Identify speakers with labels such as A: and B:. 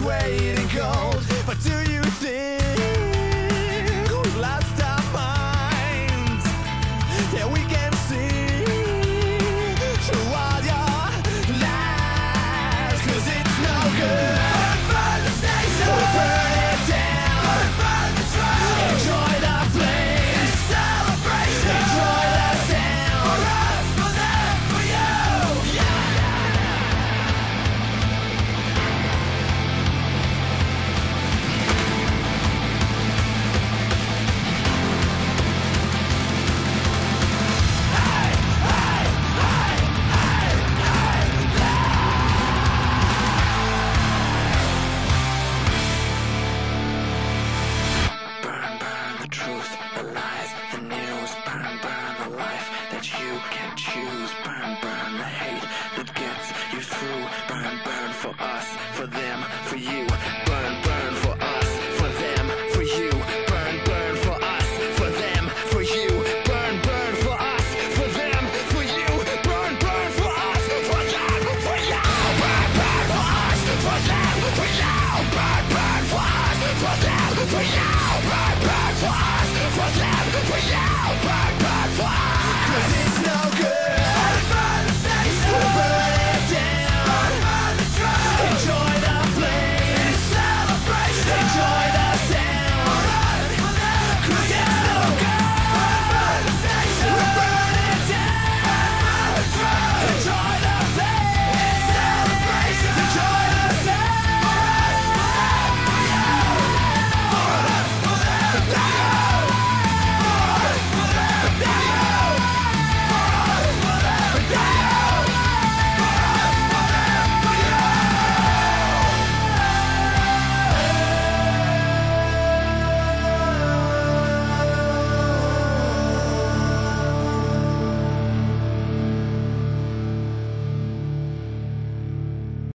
A: sweating cold. But do you think? burn, burn the hate that gets you through. Burn, burn for us, for them.